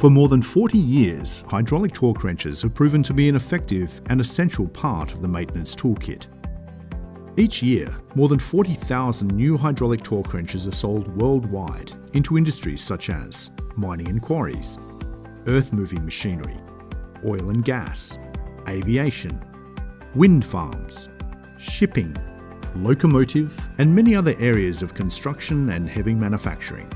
For more than 40 years, hydraulic torque wrenches have proven to be an effective and essential part of the maintenance toolkit. Each year, more than 40,000 new hydraulic torque wrenches are sold worldwide into industries such as mining and quarries, earth moving machinery, oil and gas, aviation, wind farms, shipping, locomotive, and many other areas of construction and heavy manufacturing.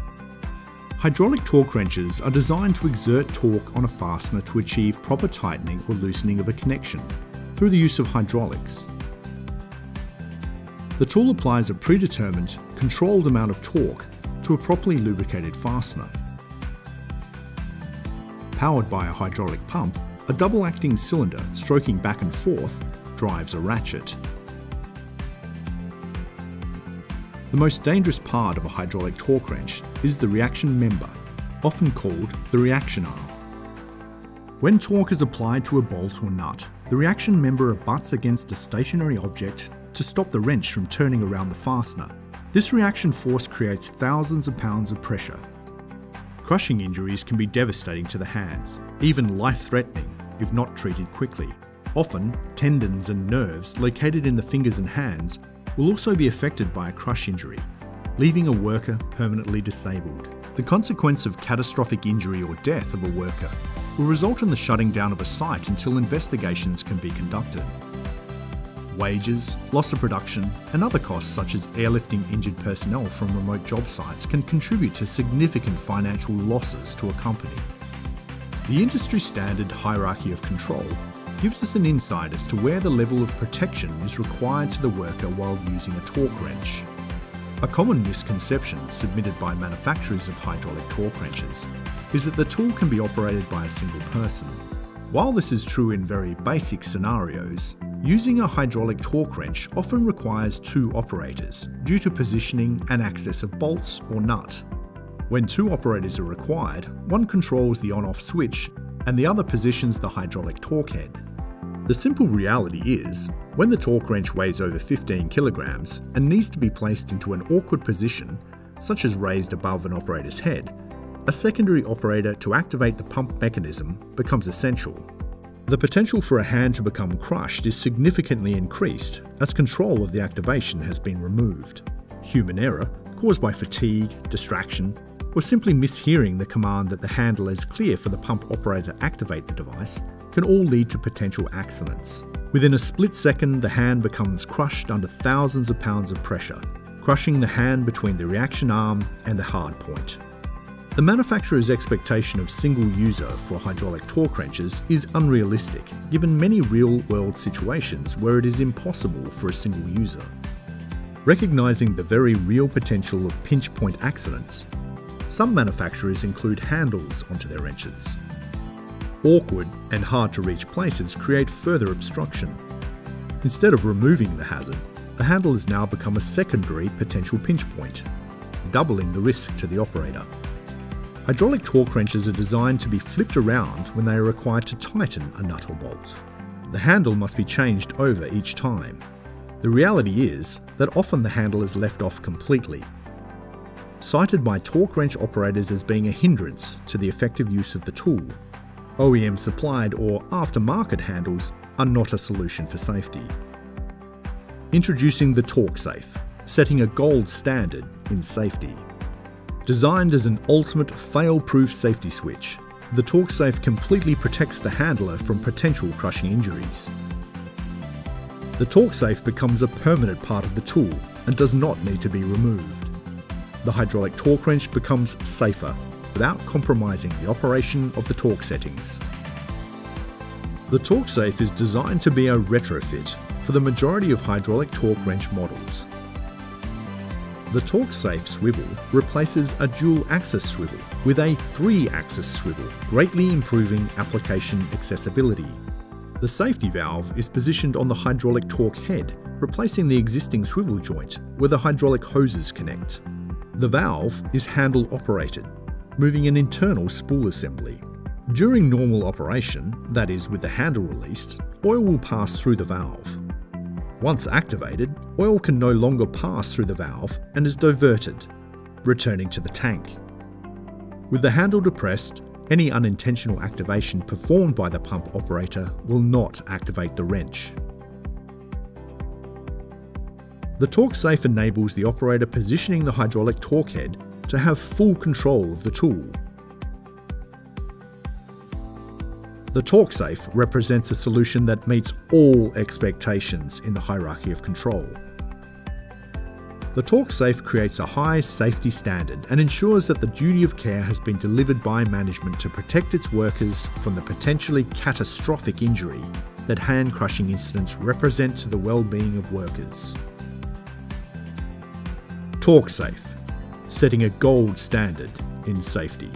Hydraulic torque wrenches are designed to exert torque on a fastener to achieve proper tightening or loosening of a connection through the use of hydraulics. The tool applies a predetermined, controlled amount of torque to a properly lubricated fastener. Powered by a hydraulic pump, a double-acting cylinder stroking back and forth drives a ratchet. The most dangerous part of a hydraulic torque wrench is the reaction member, often called the reaction arm. When torque is applied to a bolt or nut, the reaction member abuts against a stationary object to stop the wrench from turning around the fastener. This reaction force creates thousands of pounds of pressure. Crushing injuries can be devastating to the hands, even life-threatening if not treated quickly. Often, tendons and nerves located in the fingers and hands will also be affected by a crush injury, leaving a worker permanently disabled. The consequence of catastrophic injury or death of a worker will result in the shutting down of a site until investigations can be conducted. Wages, loss of production, and other costs such as airlifting injured personnel from remote job sites can contribute to significant financial losses to a company. The industry standard hierarchy of control gives us an insight as to where the level of protection is required to the worker while using a torque wrench. A common misconception submitted by manufacturers of hydraulic torque wrenches is that the tool can be operated by a single person. While this is true in very basic scenarios, using a hydraulic torque wrench often requires two operators due to positioning and access of bolts or nut. When two operators are required, one controls the on-off switch and the other positions the hydraulic torque head. The simple reality is, when the torque wrench weighs over 15 kilograms and needs to be placed into an awkward position, such as raised above an operator's head, a secondary operator to activate the pump mechanism becomes essential. The potential for a hand to become crushed is significantly increased as control of the activation has been removed. Human error, caused by fatigue, distraction, or simply mishearing the command that the handle is clear for the pump operator to activate the device, can all lead to potential accidents. Within a split second, the hand becomes crushed under thousands of pounds of pressure, crushing the hand between the reaction arm and the hard point. The manufacturer's expectation of single user for hydraulic torque wrenches is unrealistic, given many real world situations where it is impossible for a single user. Recognising the very real potential of pinch point accidents, some manufacturers include handles onto their wrenches. Awkward and hard to reach places create further obstruction. Instead of removing the hazard, the handle has now become a secondary potential pinch point, doubling the risk to the operator. Hydraulic torque wrenches are designed to be flipped around when they are required to tighten a nut or bolt. The handle must be changed over each time. The reality is that often the handle is left off completely. Cited by torque wrench operators as being a hindrance to the effective use of the tool, OEM supplied or aftermarket handles are not a solution for safety. Introducing the TorqueSafe, setting a gold standard in safety. Designed as an ultimate fail-proof safety switch, the TorqueSafe completely protects the handler from potential crushing injuries. The TorqueSafe becomes a permanent part of the tool and does not need to be removed. The hydraulic torque wrench becomes safer without compromising the operation of the torque settings. The TorqueSafe is designed to be a retrofit for the majority of hydraulic torque wrench models. The TorqueSafe swivel replaces a dual axis swivel with a three axis swivel, greatly improving application accessibility. The safety valve is positioned on the hydraulic torque head, replacing the existing swivel joint where the hydraulic hoses connect. The valve is handle operated, moving an internal spool assembly. During normal operation, that is with the handle released, oil will pass through the valve. Once activated, oil can no longer pass through the valve and is diverted, returning to the tank. With the handle depressed, Any unintentional activation performed by the pump operator will not activate the wrench. The TorqueSafe enables the operator positioning the hydraulic torque head to have full control of the tool. The TorqueSafe represents a solution that meets all expectations in the hierarchy of control. The TorqueSafe creates a high safety standard and ensures that the duty of care has been delivered by management to protect its workers from the potentially catastrophic injury that hand crushing incidents represent to the well-being of workers. TorqueSafe, setting a gold standard in safety.